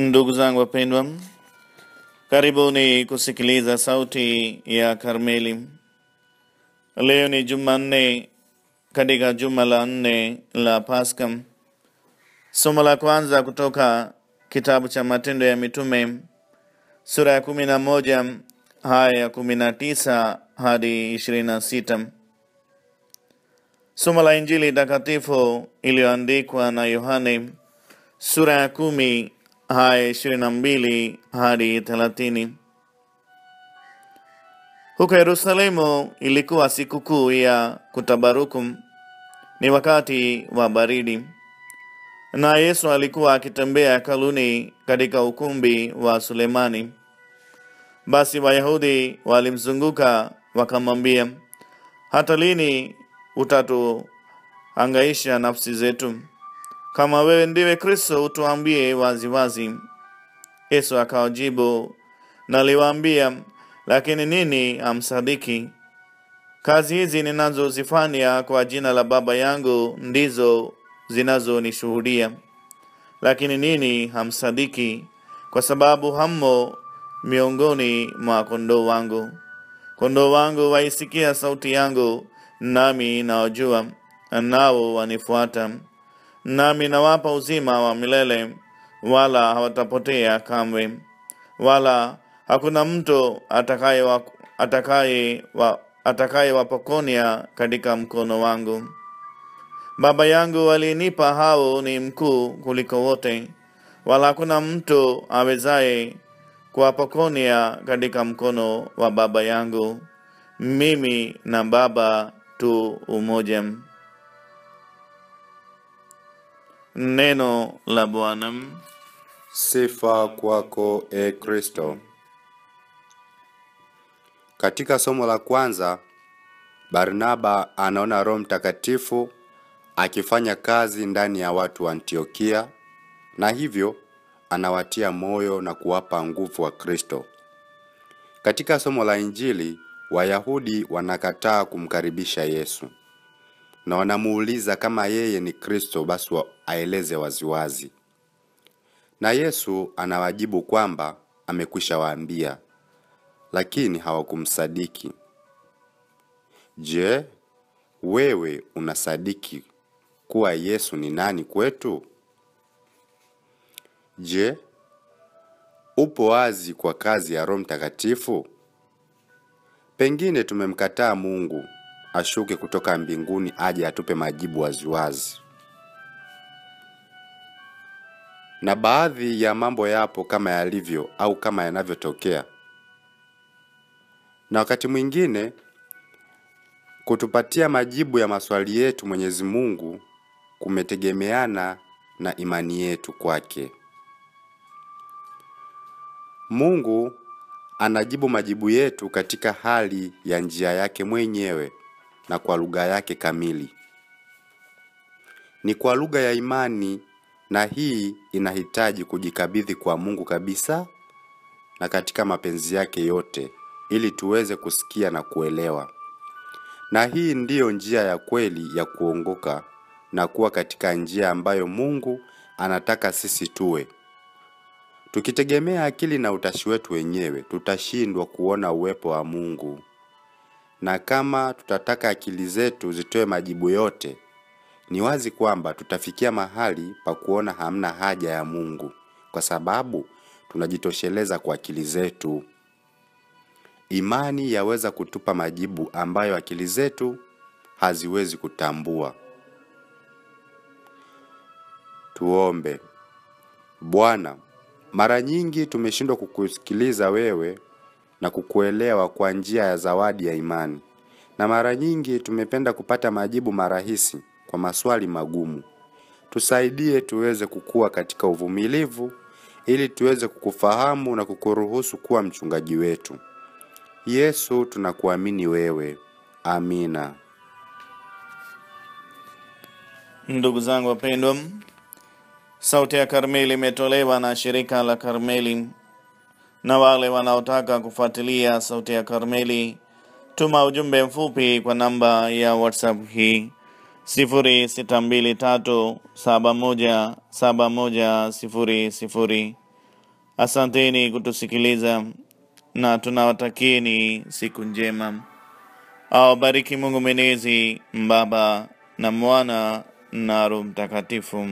Ndugu zangu wapendwa, karibuni kusikiliza sauti ya Karmeli. Leo ni Jumanne katika juma la nne la paska Somo la kwanza kutoka kitabu cha Matendo ya Mitume sura ya kumi na moja haya ya kumi na tisa hadi ishirini na sita. Somo la Injili takatifu iliyoandikwa na Yohane sura ya kumi haya ishirini na mbili hadi thelathini. Huko Yerusalemu ilikuwa sikukuu ya kutabaruku, ni wakati wa baridi, na Yesu alikuwa akitembea kaluni katika ukumbi wa Sulemani. Basi Wayahudi walimzunguka wakamwambia, hata lini utatuhangaisha nafsi zetu? Kama wewe ndiwe Kristo, utuambie waziwazi. Yesu akawajibu, naliwaambia, lakini nini hamsadiki? Kazi hizi ninazozifanya kwa jina la Baba yangu ndizo zinazonishuhudia, lakini nini hamsadiki, kwa sababu hammo miongoni mwa kondoo wangu. Kondoo wangu waisikia sauti yangu, nami nawajua, nao wanifuata nami nawapa uzima wa milele, wala hawatapotea kamwe, wala hakuna mtu atakaye wa, atakaye wa, atakaye katika mkono wangu. Baba yangu walinipa hao ni mkuu kuliko wote, wala hakuna mtu awezaye kuwapokonya katika mkono wa Baba yangu. Mimi na Baba tu umoja. Neno la Bwana. Sifa kwako e Kristo. Katika somo la kwanza, Barnaba anaona Roho Mtakatifu akifanya kazi ndani ya watu wa Antiokia na hivyo anawatia moyo na kuwapa nguvu wa Kristo. Katika somo la Injili, Wayahudi wanakataa kumkaribisha Yesu na wanamuuliza kama yeye ni Kristo, basi aeleze waziwazi. Na Yesu anawajibu kwamba amekwisha waambia, lakini hawakumsadiki. Je, wewe unasadiki kuwa Yesu ni nani kwetu? Je, upo wazi kwa kazi ya Roho Mtakatifu? Pengine tumemkataa Mungu ashuke kutoka mbinguni aje atupe majibu waziwazi. Na baadhi ya mambo yapo kama yalivyo au kama yanavyotokea, na wakati mwingine kutupatia majibu ya maswali yetu Mwenyezi Mungu kumetegemeana na imani yetu kwake. Mungu anajibu majibu yetu katika hali ya njia yake mwenyewe na kwa lugha yake kamili. Ni kwa lugha ya imani na hii inahitaji kujikabidhi kwa Mungu kabisa na katika mapenzi yake yote ili tuweze kusikia na kuelewa. Na hii ndiyo njia ya kweli ya kuongoka na kuwa katika njia ambayo Mungu anataka sisi tuwe. Tukitegemea akili na utashi wetu wenyewe, tutashindwa kuona uwepo wa Mungu. Na kama tutataka akili zetu zitoe majibu yote, ni wazi kwamba tutafikia mahali pa kuona hamna haja ya Mungu, kwa sababu tunajitosheleza kwa akili zetu. Imani yaweza kutupa majibu ambayo akili zetu haziwezi kutambua. Tuombe. Bwana, mara nyingi tumeshindwa kukusikiliza wewe na kukuelewa kwa njia ya zawadi ya imani, na mara nyingi tumependa kupata majibu marahisi kwa maswali magumu. Tusaidie tuweze kukua katika uvumilivu, ili tuweze kukufahamu na kukuruhusu kuwa mchungaji wetu. Yesu, tunakuamini wewe. Amina. Ndugu zangu wapendwa, sauti ya Karmeli imetolewa na shirika la Karmeli, na wale wanaotaka kufuatilia sauti ya Karmeli, tuma ujumbe mfupi kwa namba ya WhatsApp hii sifuri sita mbili tatu saba moja saba moja sifuri sifuri Asanteni kutusikiliza na tunawatakieni siku njema. Awabariki Mungu Mwenyezi, mbaba na Mwana na Roho Mtakatifu.